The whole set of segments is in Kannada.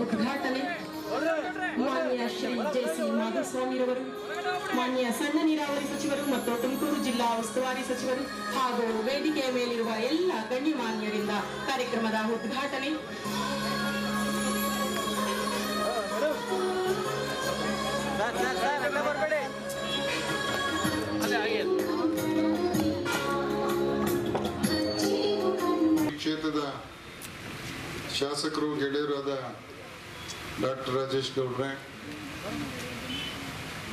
ಉದ್ಘಾಟನೆ ಮಾನ್ಯ ಶ್ರೀ ಜೆ ಸಿ ಮಾಧುಸ್ವಾಮಿರವರು ಮಾನ್ಯ ಸಣ್ಣ ನೀರಾವರಿ ಸಚಿವರು ಮತ್ತು ತುಮಕೂರು ಜಿಲ್ಲಾ ಉಸ್ತುವಾರಿ ಸಚಿವರು ಹಾಗೂ ವೇದಿಕೆಯ ಮೇಲಿರುವ ಎಲ್ಲ ಗಣ್ಯಮಾನ್ಯರಿಂದ ಕಾರ್ಯಕ್ರಮದ ಉದ್ಘಾಟನೆ. ಕ್ಷೇತ್ರದ ಶಾಸಕರು ಗೆಳೆಯರಾದ ಡಾಕ್ಟರ್ ರಾಜೇಶ್ ಗೌಡ್ರೆ,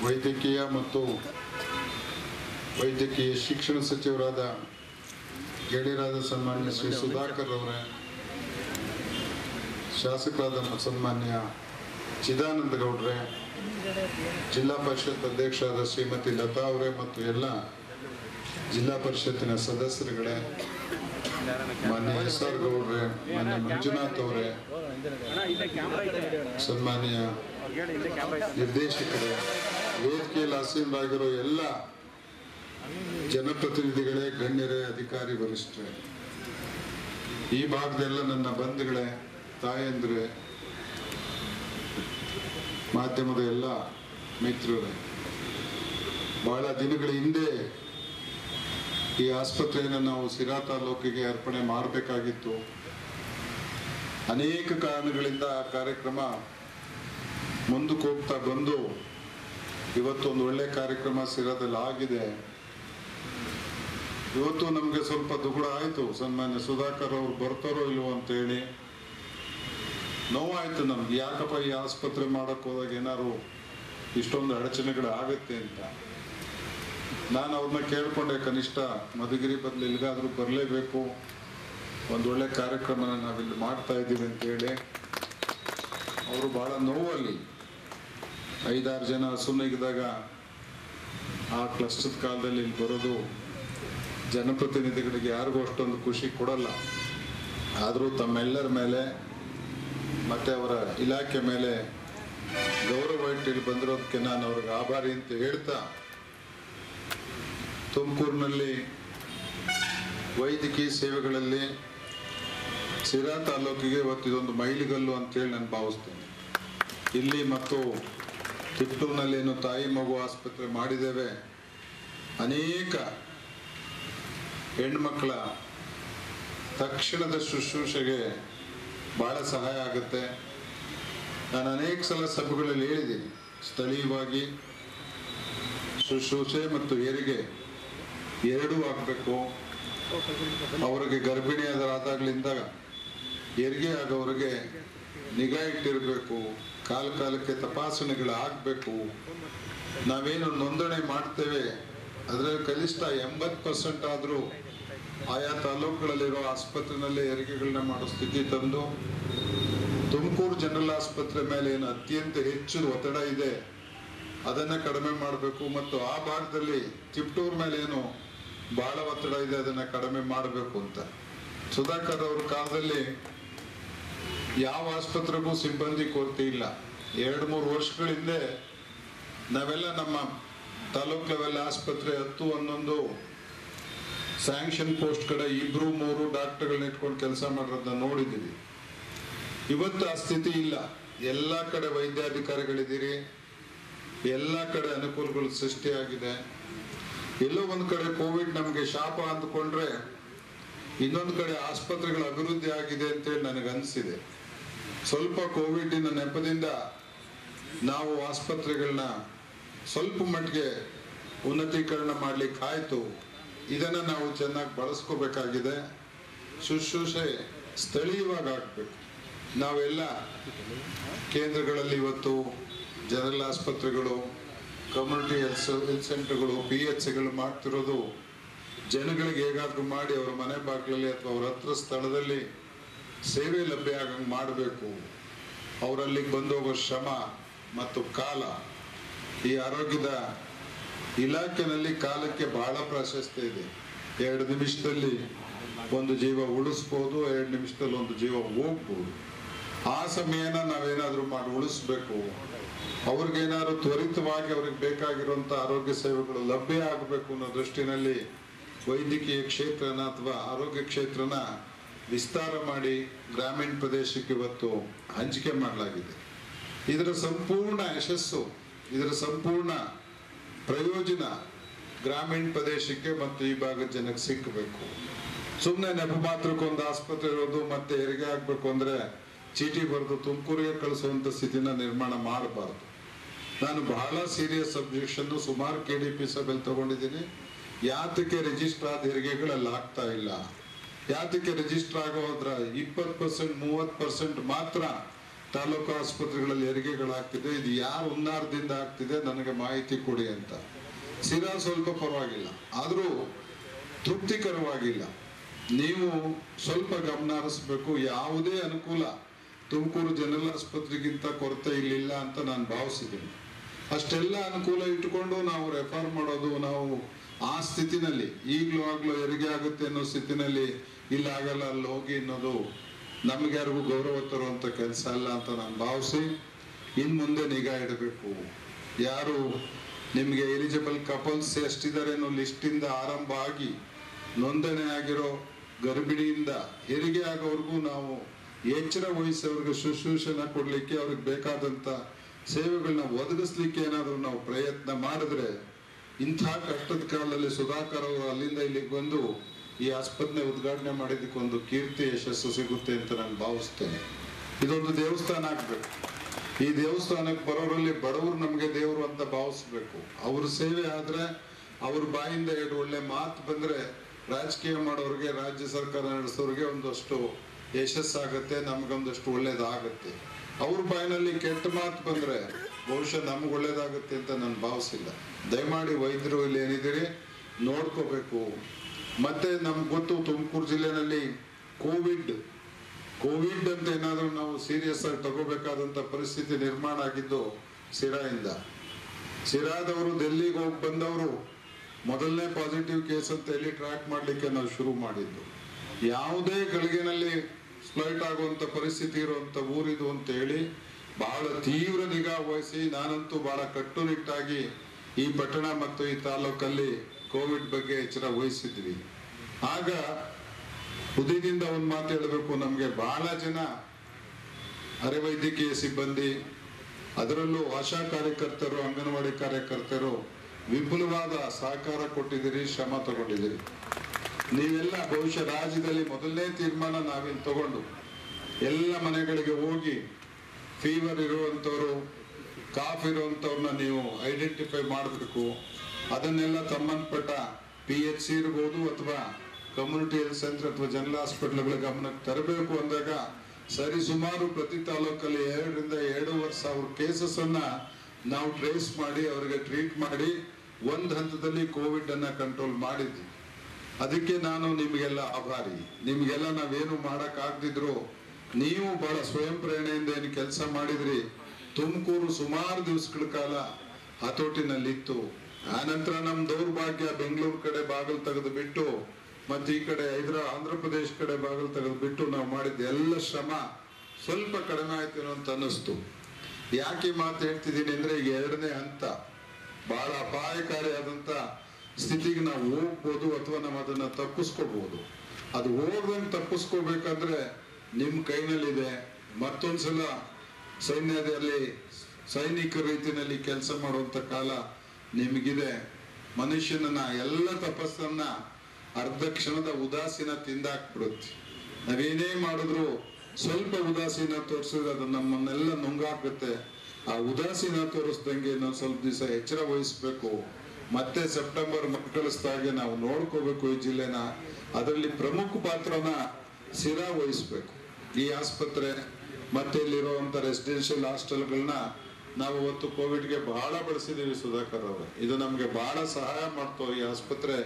ವೈದ್ಯಕೀಯ ಮತ್ತು ವೈದ್ಯಕೀಯ ಶಿಕ್ಷಣ ಸಚಿವರಾದ ಗೆಳೆಯರಾದ ಸನ್ಮಾನ್ಯ ಶ್ರೀ ಸುಧಾಕರ್ ಅವರೇ, ಶಾಸಕರಾದ ಸನ್ಮಾನ್ಯ ಚಿದಾನಂದ ಗೌಡ್ರೆ, ಜಿಲ್ಲಾ ಪರಿಷತ್ ಅಧ್ಯಕ್ಷರಾದ ಶ್ರೀಮತಿ ಲತಾ ಅವರೇ ಮತ್ತು ಎಲ್ಲ ಜಿಲ್ಲಾ ಪರಿಷತ್ತಿನ ಸದಸ್ಯರುಗಳೇ ಮಾನ್ಯ ಎಸ್ ಆರ್ ಗೌಡ್ರೆ, ಮಾನ್ಯ ಮಂಜುನಾಥ್ ಅವರೇ, ಸನ್ಮಾನ್ಯ ನಿರ್ದೇಶಕರೇ, ವೇದಿಕೆಯಲ್ಲಿ ಆಸೀನರಾಗಿರೋ ಎಲ್ಲ ಜನಪ್ರತಿನಿಧಿಗಳೇ, ಗಣ್ಯರೇ, ಅಧಿಕಾರಿ ವರಿಷ್ಠರೇ, ಈ ಭಾಗದೆಲ್ಲ ನನ್ನ ಬಂಧುಗಳೇ, ತಾಯಂದ್ರೆ, ಮಾಧ್ಯಮದ ಎಲ್ಲ ಮಿತ್ರರೇ ಬಹಳ ದಿನಗಳ ಹಿಂದೆ ಈ ಆಸ್ಪತ್ರೆಯನ್ನು ನಾವು ಸಿರಾ ತಾಲೂಕಿಗೆ ಅರ್ಪಣೆ ಮಾಡಬೇಕಾಗಿತ್ತು. ಅನೇಕ ಕಾರಣಗಳಿಂದ ಆ ಕಾರ್ಯಕ್ರಮ ಮುಂದಕ್ಕೆ ಹೋಗ್ತಾ ಬಂದು ಇವತ್ತೊಂದು ಒಳ್ಳೆ ಕಾರ್ಯಕ್ರಮ ಸಿರಾದಲ್ಲಿ ಆಗಿದೆ. ಇವತ್ತು ನಮಗೆ ಸ್ವಲ್ಪ ದುಗುಡ ಆಯಿತು. ಸನ್ಮಾನ್ಯ ಸುಧಾಕರ್ ಅವರು ಬರ್ತಾರೋ ಇಲ್ವೋ ಅಂತೇಳಿ. ನೋವಾಯಿತು ನಮ್ಗೆ. ಯಾಕಪ್ಪ ಈ ಆಸ್ಪತ್ರೆ ಮಾಡಕ್ ಹೋದಾಗ ಏನಾದ್ರು ಇಷ್ಟೊಂದು ಅಡಚಣೆಗಳು ಆಗತ್ತೆ ಅಂತ. ನಾನು ಅವ್ರನ್ನ ಕೇಳಿಕೊಂಡೆ, ಕನಿಷ್ಠ ಮಧುಗಿರಿ ಬದಲು ಇಲ್ಲಿಗಾದರೂ ಬರಲೇಬೇಕು. ಒಂದು ಒಳ್ಳೆ ಕಾರ್ಯಕ್ರಮನ ನಾವಿಲ್ಲಿ ಮಾಡ್ತಾ ಇದ್ದೀವಿ ಅಂತೇಳಿ ಅವರು ಬಹಳ ನೋವಲ್ಲಿ. ಐದಾರು ಜನ ಸುಮ್ಮನಿಗಿದಾಗ ಆ ಕ್ಲಸ್ಟರ್ ಕಾಲದಲ್ಲಿ ಇಲ್ಲಿ ಬರೋದು ಜನಪ್ರತಿನಿಧಿಗಳಿಗೆ ಯಾರಿಗೂ ಅಷ್ಟೊಂದು ಖುಷಿ ಕೊಡಲ್ಲ. ಆದರೂ ತಮ್ಮೆಲ್ಲರ ಮೇಲೆ ಮತ್ತು ಅವರ ಇಲಾಖೆ ಮೇಲೆ ಗೌರವ ಇಟ್ಟು ಇಲ್ಲಿ ಬಂದಿರೋದಕ್ಕೆ ನಾನು ಅವ್ರಿಗೆ ಆಭಾರಿ ಅಂತ ಹೇಳ್ತಾ ತುಮಕೂರಿನಲ್ಲಿ ವೈದ್ಯಕೀಯ ಸೇವೆಗಳಲ್ಲಿ ಸಿರಾ ತಾಲೂಕಿಗೆ ಇವತ್ತು ಇದೊಂದು ಮೈಲಿಗಲ್ಲು ಅಂತೇಳಿ ನಾನು ಭಾವಿಸ್ತೇನೆ. ಇಲ್ಲಿ ಮತ್ತು ತಿಪ್ಟೂರಿನಲ್ಲಿ ಏನು ತಾಯಿ ಮಗು ಆಸ್ಪತ್ರೆ ಮಾಡಿದ್ದೇವೆ. ಅನೇಕ ಹೆಣ್ಮಕ್ಳ ತಕ್ಷಣದ ಶುಶ್ರೂಷೆಗೆ ಬಹಳ ಸಹಾಯ ಆಗುತ್ತೆ. ನಾನು ಅನೇಕ ಸಲ ಸಭೆಗಳಲ್ಲಿ ಹೇಳಿದ್ದೀನಿ, ಸ್ಥಳೀಯವಾಗಿ ಶುಶ್ರೂಷೆ ಮತ್ತು ಹೆರಿಗೆ ಎರಡೂ ಆಗಬೇಕು. ಅವರಿಗೆ ಗರ್ಭಿಣಿಯಾದರಾದಾಗ್ಲಿಂದ ಹೆರಿಗೆ ಆಗೋರಿಗೆ ನಿಗಾ ಇಟ್ಟಿರಬೇಕು. ಕಾಲ ಕಾಲಕ್ಕೆ ತಪಾಸಣೆಗಳು ಆಗಬೇಕು. ನಾವೇನು ನೋಂದಣಿ ಮಾಡ್ತೇವೆ? ಅದರಲ್ಲಿ ಕನಿಷ್ಠ ಎಂಬತ್ತು ಪರ್ಸೆಂಟ್ ಆದರೂ ಆಯಾ ತಾಲೂಕುಗಳಲ್ಲಿರೋ ಆಸ್ಪತ್ರೆಯಲ್ಲೇ ಹೆರಿಗೆಗಳನ್ನ ಮಾಡೋ ಸ್ಥಿತಿ ತಂದು ತುಮಕೂರು ಜನರಲ್ ಆಸ್ಪತ್ರೆ ಮೇಲೆ ಏನು ಅತ್ಯಂತ ಹೆಚ್ಚು ಒತ್ತಡ ಇದೆ, ಅದನ್ನ ಕಡಿಮೆ ಮಾಡಬೇಕು. ಮತ್ತು ಆ ಭಾಗದಲ್ಲಿ ತಿಪ್ಟೂರ್ ಮೇಲೆ ಏನು ಬಹಳ ಒತ್ತಡ ಇದೆ, ಅದನ್ನ ಕಡಿಮೆ ಮಾಡಬೇಕು ಅಂತ. ಸುಧಾಕರ್ ಅವ್ರ ಕಾಲದಲ್ಲಿ ಯಾವ ಆಸ್ಪತ್ರೆಗೂ ಸಿಬ್ಬಂದಿ ಕೊರತೆ ಇಲ್ಲ. ಎರಡು ಮೂರು ವರ್ಷಗಳ ಹಿಂದೆ ನಾವೆಲ್ಲ ನಮ್ಮ ತಾಲೂಕ್ ಲೆವೆಲ್ ಆಸ್ಪತ್ರೆ ಹತ್ತು, ಹನ್ನೊಂದು ಸ್ಯಾಂಕ್ಷನ್ ಪೋಸ್ಟ್ ಕಡೆ ಇಬ್ರು, ಮೂರು ಡಾಕ್ಟರ್ಗಳನ್ನ ಇಟ್ಕೊಂಡು ಕೆಲಸ ಮಾಡೋದನ್ನ ನೋಡಿದ್ದೀವಿ ಇವತ್ತು ಆ ಸ್ಥಿತಿ ಇಲ್ಲ. ಎಲ್ಲ ಕಡೆ ವೈದ್ಯಾಧಿಕಾರಿಗಳಿದ್ದೀರಿ. ಎಲ್ಲ ಕಡೆ ಅನುಕೂಲಗಳು ಸೃಷ್ಟಿಯಾಗಿದೆ. ಎಲ್ಲೋ ಒಂದು ಕಡೆ ಕೋವಿಡ್ ನಮಗೆ ಶಾಪ ಅಂದ್ಕೊಂಡ್ರೆ ಇನ್ನೊಂದು ಕಡೆ ಆಸ್ಪತ್ರೆಗಳ ಅಭಿವೃದ್ಧಿ ಆಗಿದೆ ಅಂತೇಳಿ ಅನಿಸಿದೆ. ಸ್ವಲ್ಪ ಕೋವಿಡಿನ ನೆಪದಿಂದ ನಾವು ಆಸ್ಪತ್ರೆಗಳನ್ನ ಸ್ವಲ್ಪ ಮಟ್ಟಿಗೆ ಉನ್ನತೀಕರಣ ಮಾಡ್ಲಿಕ್ಕೆ ಆಯ್ತು. ಇದನ್ನ ನಾವು ಚೆನ್ನಾಗಿ ಬಳಸ್ಕೋಬೇಕಾಗಿದೆ. ಶುಶ್ರೂಷೆ ಸ್ಥಳೀಯವಾಗಿ ಆಗ್ಬೇಕು. ನಾವೆಲ್ಲ ಕೇಂದ್ರಗಳಲ್ಲಿ ಇವತ್ತು ಜನರಲ್ ಆಸ್ಪತ್ರೆಗಳು ಕಮ್ಯುನಿಟಿ ಹೆಲ್ತ್ ಹೆಲ್ತ್ ಸೆಂಟರ್ಗಳು ಪಿ ಎಚ್ ಸಿಗಳು ಮಾಡ್ತಿರೋದು ಜನಗಳಿಗೆ ಹೇಗಾದರೂ ಮಾಡಿ ಅವರ ಮನೆ ಬಾಗಿಲಲ್ಲಿ ಅಥವಾ ಅವ್ರ ಹತ್ರ ಸ್ಥಳದಲ್ಲಿ ಸೇವೆ ಲಭ್ಯ ಆಗಂಗೆ ಮಾಡಬೇಕು. ಅವರಲ್ಲಿ ಬಂದೋಗೋ ಶ್ರಮ ಮತ್ತು ಕಾಲ ಈ ಆರೋಗ್ಯದ ಇಲಾಖೆನಲ್ಲಿ ಕಾಲಕ್ಕೆ ಬಹಳ ಪ್ರಾಶಸ್ತ್ಯ ಇದೆ. ಎರಡು ನಿಮಿಷದಲ್ಲಿ ಒಂದು ಜೀವ ಉಳಿಸ್ಬೋದು, ಎರಡು ನಿಮಿಷದಲ್ಲಿ ಒಂದು ಜೀವ ಹೋಗ್ಬೋದು. ಆ ಸಮಯನ ನಾವೇನಾದ್ರೂ ಮಾಡಿ ಉಳಿಸ್ಬೇಕು. ಅವ್ರಿಗೇನಾದ್ರು ತ್ವರಿತವಾಗಿ ಅವ್ರಿಗೆ ಬೇಕಾಗಿರುವಂತ ಆರೋಗ್ಯ ಸೇವೆಗಳು ಲಭ್ಯ ಆಗಬೇಕು ಅನ್ನೋ ದೃಷ್ಟಿನಲ್ಲಿ ವೈದ್ಯಕೀಯ ಕ್ಷೇತ್ರನ ಅಥವಾ ಆರೋಗ್ಯ ಕ್ಷೇತ್ರನ ವಿಸ್ತಾರ ಮಾಡಿ ಗ್ರಾಮೀಣ ಪ್ರದೇಶಕ್ಕೆ ಇವತ್ತು ಹಂಚಿಕೆ ಮಾಡಲಾಗಿದೆ. ಇದರ ಸಂಪೂರ್ಣ ಯಶಸ್ಸು, ಇದರ ಸಂಪೂರ್ಣ ಪ್ರಯೋಜನ ಗ್ರಾಮೀಣ ಪ್ರದೇಶಕ್ಕೆ ಮತ್ತು ಈ ಭಾಗದ ಜನಕ್ಕೆ ಸಿಕ್ಕಬೇಕು. ಸುಮ್ಮನೆ ನೆಪ ಮಾತ್ರಕ್ಕೊಂದು ಆಸ್ಪತ್ರೆ ಇರೋದು ಮತ್ತೆ ಹೆರಿಗೆ ಆಗ್ಬೇಕು ಅಂದ್ರೆ ಚೀಟಿ ಬರೆದು ತುಮಕೂರಿಗೆ ಕಳಿಸುವಂತ ಸ್ಥಿತಿನ ನಿರ್ಮಾಣ ಮಾಡಬಾರ್ದು. ನಾನು ಬಹಳ ಸೀರಿಯಸ್ ಸಬ್ಜೆಕ್ಷನ್ನು ಸುಮಾರು ಕೆ ಡಿ ಪಿ ಸಭೆಯಲ್ಲಿ ತಗೊಂಡಿದ್ದೀನಿ. ಯಾತಕ್ಕೆ ರಿಜಿಸ್ಟರ್ ಆದ ಹೆರಿಗೆಗಳಲ್ಲಿ ಆಗ್ತಾ ಇಲ್ಲ. ಯಾತಕ್ಕೆ ರಿಜಿಸ್ಟರ್ ಆಗೋದ್ರ ಇಪ್ಪತ್ತು ಪರ್ಸೆಂಟ್ ಮೂವತ್ತು ಪರ್ಸೆಂಟ್ ಮಾತ್ರ ತಾಲೂಕು ಆಸ್ಪತ್ರೆಗಳಲ್ಲಿ ಹೆರಿಗೆಗಳಾಗ್ತಿದೆ. ಇದು ಯಾರು ಹುನ್ನಾರದಿಂದ ಆಗ್ತಿದೆ ನನಗೆ ಮಾಹಿತಿ ಕೊಡಿ ಅಂತ. ಸಿರಾ ಸ್ವಲ್ಪ ಪರವಾಗಿಲ್ಲ. ಆದರೂ ತೃಪ್ತಿಕರವಾಗಿಲ್ಲ. ನೀವು ಸ್ವಲ್ಪ ಗಮನ ಹರಿಸ್ಬೇಕು. ಯಾವುದೇ ಅನುಕೂಲ ತುಮಕೂರು ಜನರಲ್ ಆಸ್ಪತ್ರೆಗಿಂತ ಕೊರತೆ ಇಲ್ಲಿಲ್ಲ ಅಂತ ನಾನು ಭಾವಿಸಿದ್ದೀನಿ. ಅಷ್ಟೆಲ್ಲ ಅನುಕೂಲ ಇಟ್ಟುಕೊಂಡು ನಾವು ರೆಫರ್ ಮಾಡೋದು ನಾವು ಆ ಸ್ಥಿತಿನಲ್ಲಿ ಈಗಲೂ ಆಗ್ಲೂ ಹೆರಿಗೆ ಆಗುತ್ತೆ ಅನ್ನೋ ಸ್ಥಿತಿನಲ್ಲಿ ಇಲ್ಲ ಆಗಲ್ಲ, ಅಲ್ಲಿ ಹೋಗಿ ಅನ್ನೋದು ನಮ್ಗೆ ಯಾರಿಗೂ ಗೌರವ ತರುವಂಥ ಕೆಲಸ ಅಲ್ಲ ಅಂತ ನಾನು ಭಾವಿಸಿ ಇನ್ನು ಮುಂದೆ ನಿಗಾ ಇಡಬೇಕು. ಯಾರು ನಿಮಗೆ ಎಲಿಜಿಬಲ್ ಕಪಲ್ಸ್ ಎಷ್ಟಿದ್ದಾರೆ ಅನ್ನೋ ಲಿಸ್ಟಿಂದ ಆರಂಭ ಆಗಿ ನೋಂದಣಿ ಆಗಿರೋ ಗರ್ಭಿಣಿಯಿಂದ ಹೆರಿಗೆ ಆಗೋವರೆಗೂ ನಾವು ಎಚ್ಚರ ವಹಿಸಿ ಅವ್ರಿಗೆ ಶುಶ್ರೂಷಣ ಕೊಡಲಿಕ್ಕೆ ಅವ್ರಿಗೆ ಬೇಕಾದಂತ ಸೇವೆಗಳನ್ನ ಒದಗಿಸ್ಲಿಕ್ಕೆ ಏನಾದರೂ ನಾವು ಪ್ರಯತ್ನ ಮಾಡಿದ್ರೆ ಇಂಥ ಕಷ್ಟದ ಕಾಲದಲ್ಲಿ ಸುಧಾಕರ್ ಅವರು ಅಲ್ಲಿಂದ ಇಲ್ಲಿಗೆ ಬಂದು ಈ ಆಸ್ಪತ್ರೆ ಉದ್ಘಾಟನೆ ಮಾಡಿದ್ದಕ್ಕೊಂದು ಕೀರ್ತಿ ಯಶಸ್ಸು ಸಿಗುತ್ತೆ ಅಂತ ನಾನು ಭಾವಿಸ್ತೇನೆ. ಇದೊಂದು ದೇವಸ್ಥಾನ ಆಗ್ಬೇಕು. ಈ ದೇವಸ್ಥಾನಕ್ಕೆ ಬರೋರಲ್ಲಿ ಬಡವರು ನಮಗೆ ದೇವರು ಅಂತ ಭಾವಿಸ್ಬೇಕು. ಅವ್ರ ಸೇವೆ ಆದರೆ ಅವ್ರ ಬಾಯಿಂದ ಎರಡು ಒಳ್ಳೆ ಮಾತು ಬಂದ್ರೆ ರಾಜಕೀಯ ಮಾಡೋರಿಗೆ, ರಾಜ್ಯ ಸರ್ಕಾರ ನಡೆಸೋರಿಗೆ ಒಂದಷ್ಟು ಯಶಸ್ಸಾಗತ್ತೆ, ನಮ್ಗೊಂದಷ್ಟು ಒಳ್ಳೇದಾಗತ್ತೆ. ಅವ್ರ ಬಾಯಿನಲ್ಲಿ ಕೆಟ್ಟ ಮಾತು ಬಂದ್ರೆ ಬಹುಶಃ ನಮ್ಗೆ ಒಳ್ಳೇದಾಗುತ್ತೆ ಅಂತ ನಾನು ಭಾವಿಸಿಲ್ಲ. ದಯಮಾಡಿ ವೈದ್ಯರು ಇಲ್ಲಿ ಏನಿದ್ದೀರಿ, ನೋಡ್ಕೋಬೇಕು. ಮತ್ತೆ ನಮ್ಗೆ ಗೊತ್ತು, ತುಮಕೂರು ಜಿಲ್ಲೆನಲ್ಲಿ ಕೋವಿಡ್ ಕೋವಿಡ್ ಅಂತ ಏನಾದರೂ ನಾವು ಸೀರಿಯಸ್ ಆಗಿ ತಗೋಬೇಕಾದಂತ ಪರಿಸ್ಥಿತಿ ನಿರ್ಮಾಣ ಆಗಿದ್ದು ಸಿರಾಯಿಂದ. ಸಿರಾದವರು ದೆಲ್ಲಿಗೆ ಹೋಗಿ ಬಂದವರು ಮೊದಲನೇ ಪಾಸಿಟಿವ್ ಕೇಸ್ ಅಂತ ಹೇಳಿ ಟ್ರ್ಯಾಕ್ ಮಾಡಲಿಕ್ಕೆ ನಾವು ಶುರು ಮಾಡಿದ್ದು. ಯಾವುದೇ ಗಳಿಗೆನಲ್ಲಿ ಫ್ಲೈಟ್ ಆಗುವಂತ ಪರಿಸ್ಥಿತಿ ಇರುವಂತ ಊರಿದು ಅಂತ ಹೇಳಿ ಬಹಳ ತೀವ್ರ ನಿಗಾ ವಹಿಸಿ ನಾನಂತೂ ಬಹಳ ಕಟ್ಟುನಿಟ್ಟಾಗಿ ಈ ಪಟ್ಟಣ ಮತ್ತು ಈ ತಾಲೂಕಲ್ಲಿ ಕೋವಿಡ್ ಬಗ್ಗೆ ಎಚ್ಚರ ವಹಿಸಿದ್ವಿ. ಆಗ ಹುದಿದಿಂದ ಒಂದು ಮಾತು ಹೇಳಬೇಕು, ನಮಗೆ ಬಹಳ ಜನ ಅರೆವೈದ್ಯಕೀಯ ಸಿಬ್ಬಂದಿ, ಅದರಲ್ಲೂ ಆಶಾ ಕಾರ್ಯಕರ್ತರು, ಅಂಗನವಾಡಿ ಕಾರ್ಯಕರ್ತರು ವಿಪುಲವಾದ ಸಹಕಾರ ಕೊಟ್ಟಿದ್ದೀರಿ, ಶ್ರಮ ತಗೊಂಡಿದ್ದೀರಿ. ನೀವೆಲ್ಲ ಬಹುಶಃ ರಾಜ್ಯದಲ್ಲಿ ಮೊದಲನೇ ತೀರ್ಮಾನ ನಾವೇನು ತಗೊಂಡು ಎಲ್ಲ ಮನೆಗಳಿಗೆ ಹೋಗಿ ಫೀವರ್ ಇರುವಂಥವ್ರು ಕಾಫ್ ಇರುವಂಥವ್ರನ್ನ ನೀವು ಐಡೆಂಟಿಫೈ ಮಾಡಬೇಕು. ಅದನ್ನೆಲ್ಲ ಸಂಬಂಧಪಟ್ಟ ಪಿ ಎಚ್ ಸಿ ಇರ್ಬೋದು ಅಥವಾ ಕಮ್ಯುನಿಟಿ ಹೆಲ್ತ್ ಸೆಂಟರ್ ಅಥವಾ ಜನರಲ್ ಹಾಸ್ಪಿಟಲ್ಗಳ ಗಮನಕ್ಕೆ ತರಬೇಕು ಅಂದಾಗ ಸರಿ ಸುಮಾರು ಪ್ರತಿ ತಾಲೂಕಲ್ಲಿ ಎರಡರಿಂದ ಎರಡೂವರೆ ಸಾವಿರ ಕೇಸಸ್ ಅನ್ನ ನಾವು ಟ್ರೇಸ್ ಮಾಡಿ, ಅವರಿಗೆ ಟ್ರೀಟ್ ಮಾಡಿ, ಒಂದು ಹಂತದಲ್ಲಿ ಕೋವಿಡ್ ಅನ್ನ ಕಂಟ್ರೋಲ್ ಮಾಡಿದ್ವಿ. ಅದಕ್ಕೆ ನಾನು ನಿಮಗೆಲ್ಲ ಆಭಾರಿ. ನಿಮಗೆಲ್ಲ ನಾವೇನು ಮಾಡಕ್ ಆಗ್ದಿದ್ರು ನೀವು ಬಹಳ ಸ್ವಯಂ ಪ್ರೇರಣೆಯಿಂದ ಏನು ಕೆಲಸ ಮಾಡಿದ್ರಿ. ತುಮಕೂರು ಸುಮಾರು ದಿವಸಗಳ ಕಾಲ ಹತೋಟಿನಲ್ಲಿತ್ತು. ಆನಂತರ ನಮ್ಮ ದೌರ್ಭಾಗ್ಯ ಬೆಂಗಳೂರು ಕಡೆ ಬಾಗಿಲು ತೆಗೆದು ಬಿಟ್ಟು ಮತ್ತೆ ಈ ಕಡೆ ಹೈದರಾ, ಆಂಧ್ರ ಪ್ರದೇಶ ಕಡೆ ಬಾಗಿಲು ತೆಗೆದು ಬಿಟ್ಟು ನಾವು ಮಾಡಿದ ಎಲ್ಲ ಶ್ರಮ ಸ್ವಲ್ಪ ಕಡಿಮೆ ಆಯ್ತು ಅಂತ ಅನ್ನಿಸ್ತು. ಯಾಕೆ ಮಾತು ಹೇಳ್ತಿದ್ದೀನಿ ಅಂದ್ರೆ, ಈಗ ಎರಡನೇ ಹಂತ ಬಹಳ ಅಪಾಯಕಾರಿಯಾದಂತ ಸ್ಥಿತಿಗೆ ನಾವು ಹೋಗ್ಬೋದು ಅಥವಾ ನಾವು ಅದನ್ನ ತಪ್ಪಿಸ್ಕೋಬಹುದು ಅದು ಹೋಗ್ದಂಗೆ ತಪ್ಪಿಸ್ಕೋಬೇಕಂದ್ರೆ ನಿಮ್ ಕೈನಲ್ಲಿದೆ. ಮತ್ತೊಂದ್ಸಲ ಸೈನ್ಯದಲ್ಲಿ, ಸೈನಿಕ ರೀತಿಯಲ್ಲಿ ಕೆಲಸ ಮಾಡುವಂತ ಕಾಲ ನಿಮಗಿದೆ. ಮನುಷ್ಯನನ್ನ ಎಲ್ಲ ತಪಸ್ಸನ್ನ ಅರ್ಧ ಕ್ಷಣದ ಉದಾಸೀನ ತಿಂದಾಕ್ಬಿಡುತ್ತೆ. ನಾವೇನೇ ಮಾಡಿದ್ರು ಸ್ವಲ್ಪ ಉದಾಸೀನ ತೋರಿಸಿದ್ರೆ ಅದು ನಮ್ಮನ್ನೆಲ್ಲ ನುಂಗಾಕುತ್ತೆ ಆ ಉದಾಸೀನ ತೋರಿಸ್ದಂಗೆ ನಾವು ಸ್ವಲ್ಪ ದಿವಸ ಎಚ್ಚರ ವಹಿಸ್ಬೇಕು. ಮತ್ತೆ ಸೆಪ್ಟೆಂಬರ್ ಮಕ್ಕಳಿಸ್ದಾಗೆ ನಾವು ನೋಡ್ಕೋಬೇಕು ಈ ಜಿಲ್ಲೆನ. ಅದರಲ್ಲಿ ಪ್ರಮುಖ ಪಾತ್ರನ ಸಿರಾ ವಹಿಸ್ಬೇಕು. ಈ ಆಸ್ಪತ್ರೆ ಮತ್ತೆ ಇಲ್ಲಿರುವಂತ ರೆಸಿಡೆನ್ಷಿಯಲ್ ಹಾಸ್ಟೆಲ್ಗಳನ್ನ ನಾವು ಅವತ್ತು ಕೋವಿಡ್ಗೆ ಬಹಳ ಬಳಸಿದೀವಿ ಸುಧಾಕರ್ ಅವರು. ಇದು ನಮಗೆ ಬಹಳ ಸಹಾಯ ಮಾಡ್ತು ಈ ಆಸ್ಪತ್ರೆ.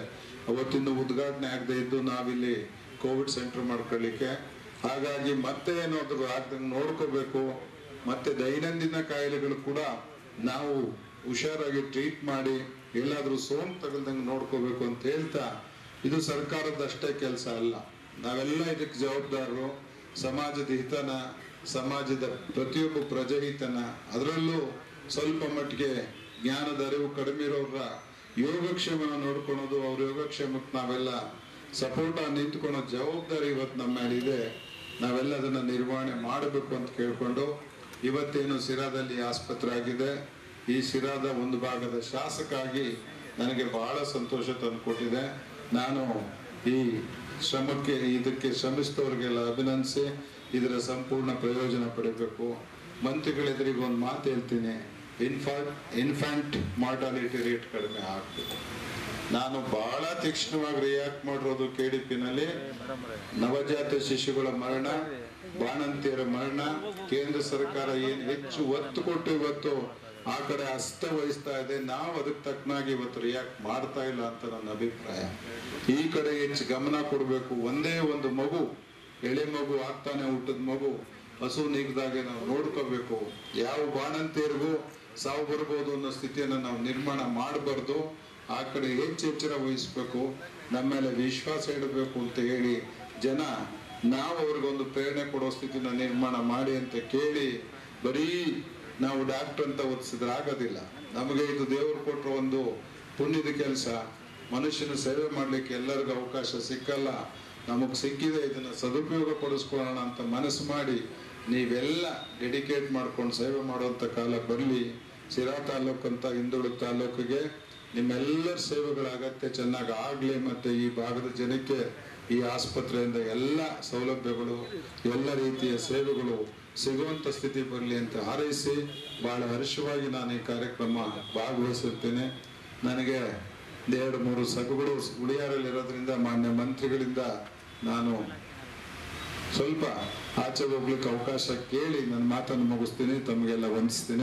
ಅವತ್ತಿಂದ ಉದ್ಘಾಟನೆ ಆಗದೆ ಇದ್ದು ನಾವಿಲ್ಲಿ ಕೋವಿಡ್ ಸೆಂಟರ್ ಮಾಡ್ಕೊಳ್ಳಿಕ್ಕೆ. ಹಾಗಾಗಿ ಮತ್ತೆ ಏನಾದರೂ ಆಗ್ದಂಗೆ ನೋಡ್ಕೋಬೇಕು. ಮತ್ತೆ ದೈನಂದಿನ ಕಾಯಿಲೆಗಳು ಕೂಡ ನಾವು ಹುಷಾರಾಗಿ ಟ್ರೀಟ್ ಮಾಡಿ, ಎಲ್ಲಾದರೂ ಸೋಂಕು ತಗಲ್ದಂಗೆ ನೋಡ್ಕೋಬೇಕು ಅಂತ ಹೇಳ್ತಾ, ಇದು ಸರ್ಕಾರದ ಅಷ್ಟೇ ಕೆಲಸ ಅಲ್ಲ. ನಾವೆಲ್ಲ ಇದಕ್ಕೆ ಜವಾಬ್ದಾರರು. ಸಮಾಜದ ಹಿತನ, ಸಮಾಜದ ಪ್ರತಿಯೊಬ್ಬ ಪ್ರಜೆ ಹಿತನ ಅದರಲ್ಲೂ ಸ್ವಲ್ಪ ಮಟ್ಟಿಗೆ ಜ್ಞಾನದ ಅರಿವು ಕಡಿಮೆ ಇರೋರ ಯೋಗಕ್ಷೇಮನ ನೋಡ್ಕೊಳೋದು, ಅವ್ರ ಯೋಗಕ್ಷೇಮಕ್ಕೆ ನಾವೆಲ್ಲ ಸಪೋರ್ಟ್ ನಿಂತ್ಕೊಳೋ ಜವಾಬ್ದಾರಿ ಇವತ್ತು ನಮ್ಮ ಮೇಲಿದೆ ನಾವೆಲ್ಲ ಅದನ್ನು ನಿರ್ವಹಣೆ ಮಾಡಬೇಕು ಅಂತ ಕೇಳಿಕೊಂಡು, ಇವತ್ತೇನು ಸಿರಾದಲ್ಲಿ ಆಸ್ಪತ್ರೆ ಆಗಿದೆ. ಈ ಶಿರಾದ ಒಂದು ಭಾಗದ ಶಾಸಕಾಗಿ ನನಗೆ ಬಹಳ ಸಂತೋಷ ತಂದುಕೊಟ್ಟಿದೆ. ನಾನು ಈ ಶ್ರಮಕ್ಕೆ, ಇದಕ್ಕೆ ಶ್ರಮಿಸಿದವರಿಗೆಲ್ಲ ಅಭಿನಂದಿಸಿ ಇದರ ಸಂಪೂರ್ಣ ಪ್ರಯೋಜನ ಪಡಿಬೇಕು. ಮಂತ್ರಿಗಳೆದುರಿಗೆ ಒಂದು ಮಾತು ಹೇಳ್ತೀನಿ. ಇನ್ಫಾಂಟ್ ಇನ್ಫ್ಯಾಂಟ್ ಮಾರ್ಟಾಲಿಟಿ ರೇಟ್ ಕಡಿಮೆ ಆಗಬೇಕು. ನಾನು ಬಹಳ ತೀಕ್ಷ್ಣವಾಗಿ ರಿಯಾಕ್ಟ್ ಮಾಡಿರೋದು ಕೆ ಡಿ ಪಿನಲ್ಲಿ ನವಜಾತ ಶಿಶುಗಳ ಮರಣ, ಬಾಣಂತಿಯರ ಮರಣ, ಕೇಂದ್ರ ಸರ್ಕಾರ ಏನು ಹೆಚ್ಚು ಒತ್ತು ಕೊಟ್ಟು ಇವತ್ತು ಆ ಕಡೆ ಅಷ್ಟ ವಹಿಸ್ತಾ ಇದೆ, ನಾವು ಅದಕ್ಕೆ ತಕ್ಕನಾಗಿ ಇವತ್ತು ರಿಯಾಕ್ಟ್ ಮಾಡ್ತಾ ಇಲ್ಲ ಅಂತ ನನ್ನ ಅಭಿಪ್ರಾಯ. ಈ ಕಡೆ ಹೆಚ್ಚು ಗಮನ ಕೊಡಬೇಕು. ಒಂದೇ ಒಂದು ಮಗು, ಎಳೆ ಮಗು ಆಗ್ತಾನೆ, ಹುಟ್ಟದ ಮಗು, ಹಸು ನೀಗದಾಗೆ ನಾವು ನೋಡ್ಕೋಬೇಕು. ಯಾವ ಬಾಣಂತಿಯರಿಗೂ ಸಾವು ಬರ್ಬೋದು ಅನ್ನೋ ಸ್ಥಿತಿಯನ್ನು ನಾವು ನಿರ್ಮಾಣ ಮಾಡಬಾರ್ದು. ಆ ಕಡೆ ಹೆಚ್ಚು ಎಚ್ಚರ ವಹಿಸ್ಬೇಕು. ನಮ್ಮ ಮೇಲೆ ವಿಶ್ವಾಸ ಇಡಬೇಕು ಅಂತ ಹೇಳಿ ಜನ ನಾವು ಅವ್ರಿಗೊಂದು ಪ್ರೇರಣೆ ಕೊಡೋ ಸ್ಥಿತಿನ ನಿರ್ಮಾಣ ಮಾಡಿ ಅಂತ ಕೇಳಿ ಬರೀ ನಾವು ಡಾಕ್ಟರ್ ಅಂತ ಓದಿಸಿದ್ರೆ ಆಗೋದಿಲ್ಲ. ನಮಗೆ ಇದು ದೇವರು ಕೊಟ್ಟರು ಒಂದು ಪುಣ್ಯದ ಕೆಲಸ. ಮನುಷ್ಯನ ಸೇವೆ ಮಾಡಲಿಕ್ಕೆ ಎಲ್ಲರಿಗೂ ಅವಕಾಶ ಸಿಕ್ಕಲ್ಲ. ನಮಗೆ ಸಿಕ್ಕಿದೆ ಇದನ್ನ ಸದುಪಯೋಗ ಪಡಿಸ್ಕೊಳ್ಳೋಣ ಅಂತ ಮನಸ್ಸು ಮಾಡಿ ನೀವೆಲ್ಲ ಡೆಡಿಕೇಟ್ ಮಾಡ್ಕೊಂಡು ಸೇವೆ ಮಾಡುವಂಥ ಕಾಲ ಬರಲಿ. ಸಿರಾ ತಾಲೂಕು ಅಂತ ಹಿಂದುಳಿದ ತಾಲೂಕಿಗೆ ನಿಮ್ಮೆಲ್ಲರ ಸೇವೆಗಳ ಅಗತ್ಯ ಚೆನ್ನಾಗಿ ಆಗಲಿ ಮತ್ತು ಈ ಭಾಗದ ಜನಕ್ಕೆ ಈ ಆಸ್ಪತ್ರೆಯಿಂದ ಎಲ್ಲ ಸೌಲಭ್ಯಗಳು, ಎಲ್ಲ ರೀತಿಯ ಸೇವೆಗಳು ಸಿಗುವಂತ ಸ್ಥಿತಿ ಬರಲಿ ಅಂತ ಹಾರೈಸಿ ಬಹಳ ಹರ್ಷವಾಗಿ ನಾನು ಈ ಕಾರ್ಯಕ್ರಮ ಭಾಗವಹಿಸುತ್ತೇನೆ. ನನಗೆ ಎರಡು ಮೂರು ಸಗುಗಳು ಉಳಿಯಾರಲ್ಲಿರೋದ್ರಿಂದ ಮಾನ್ಯ ಮಂತ್ರಿಗಳಿಂದ ನಾನು ಸ್ವಲ್ಪ ಆಚೆ ಹೋಗ್ಲಿಕ್ಕೆ ಅವಕಾಶ ಕೇಳಿ ನನ್ನ ಮಾತನ್ನು ಮುಗಿಸ್ತೀನಿ, ತಮಗೆಲ್ಲ ವಂದಿಸ್ತೀನಿ.